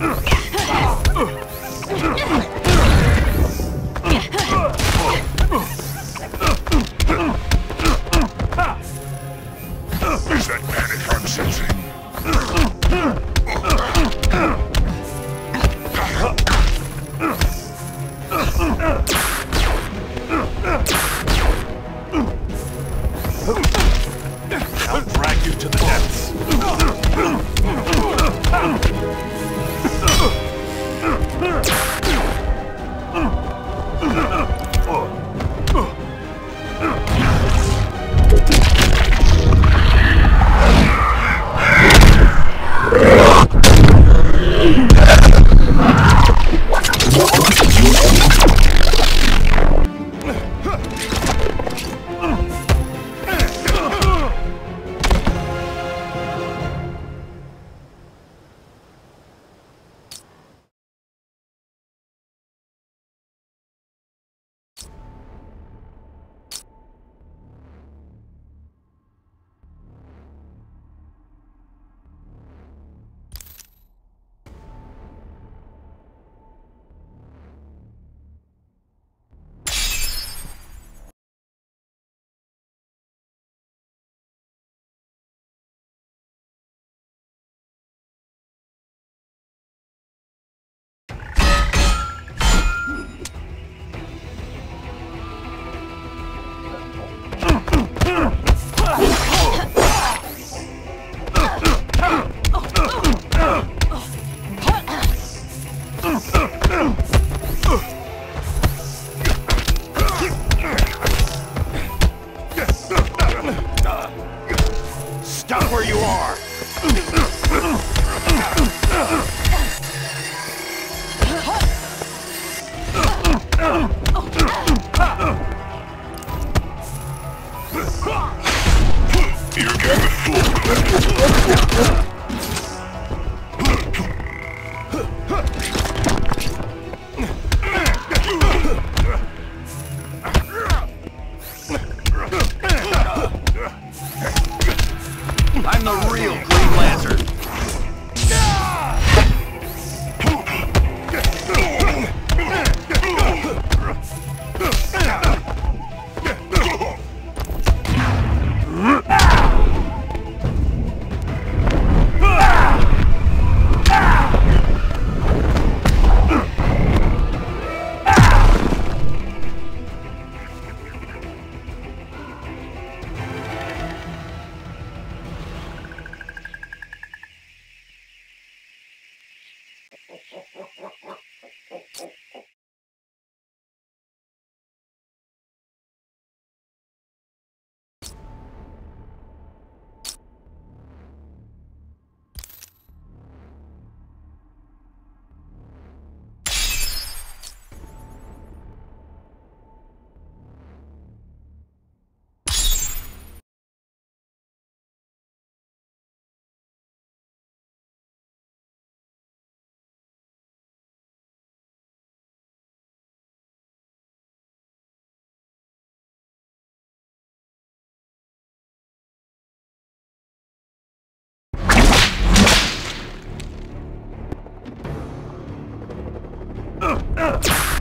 Ugh. Down where you are! You're getting full. the real Your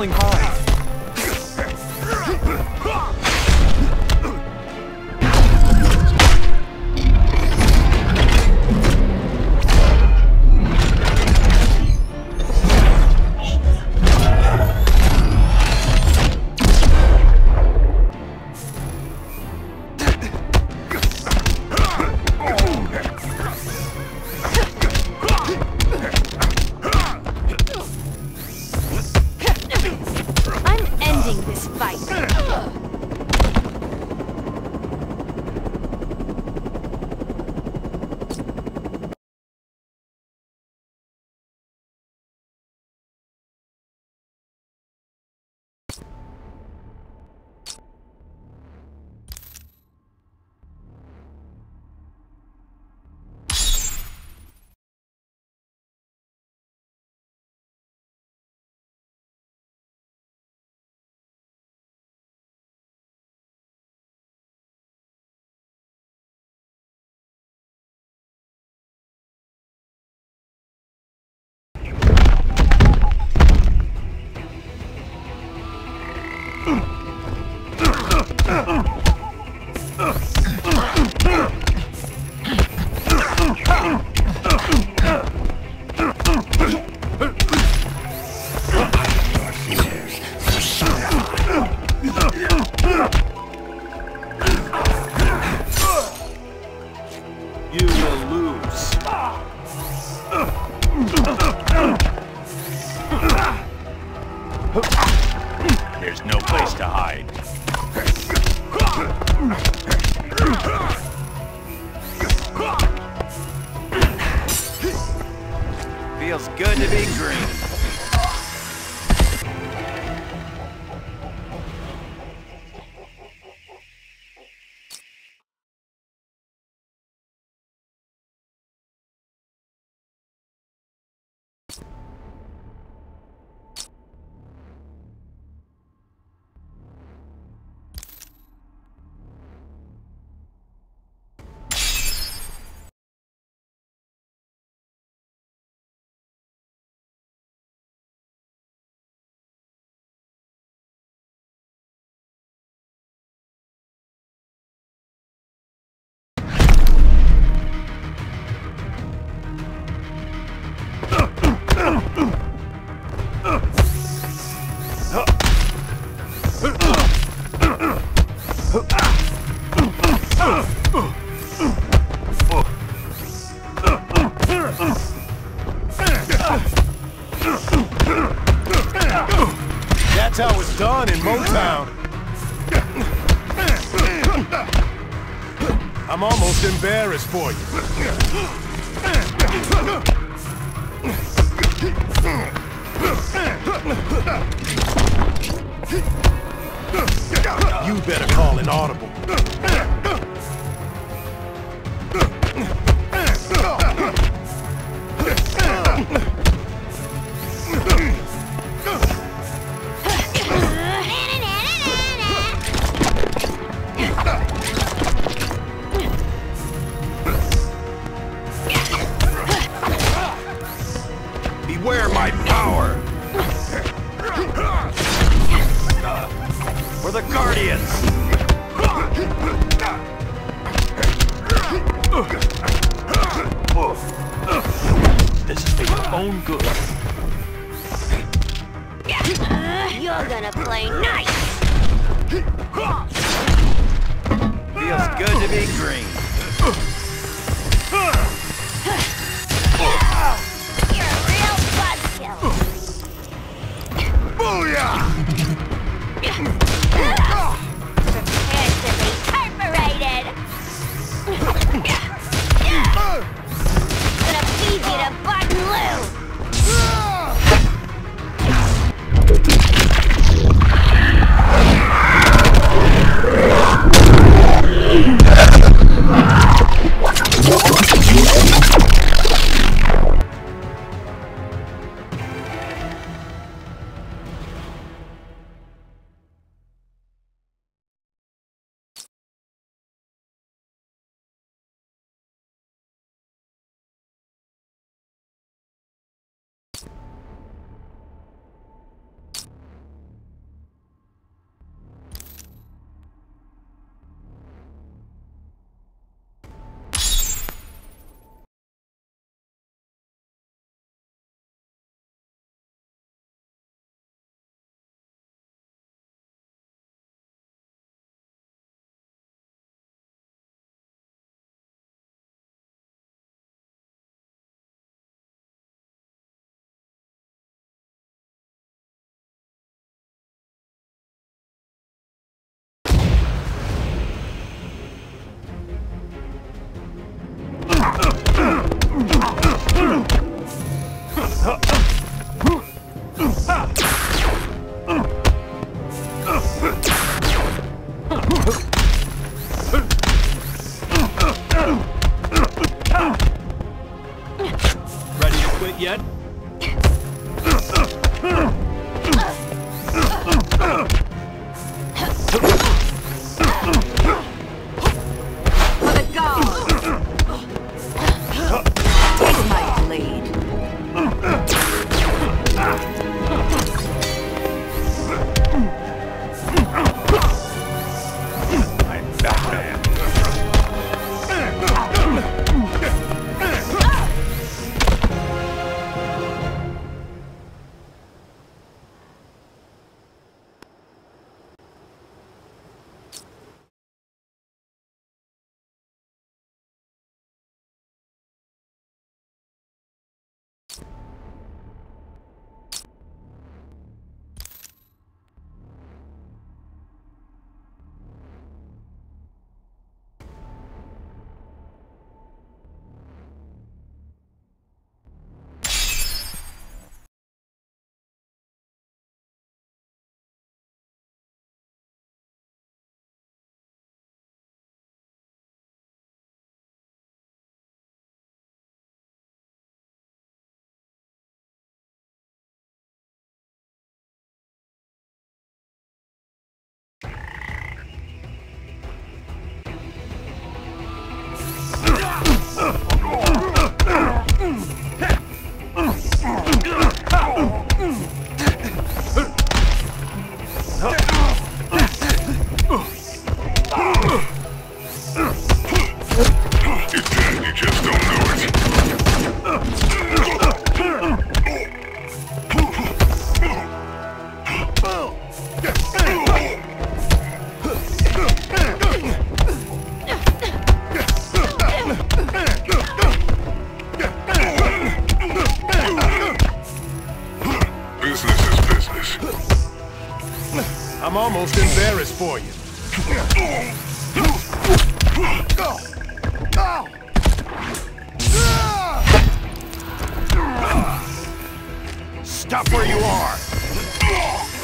falling hard. Good to embarrassed for you. You better call an audible. Beware Guardians! This is for your own good. You're gonna play nice. Feels good to be green. You're a real buzzkill. Prepare almost embarrassed for you. Stop where you are!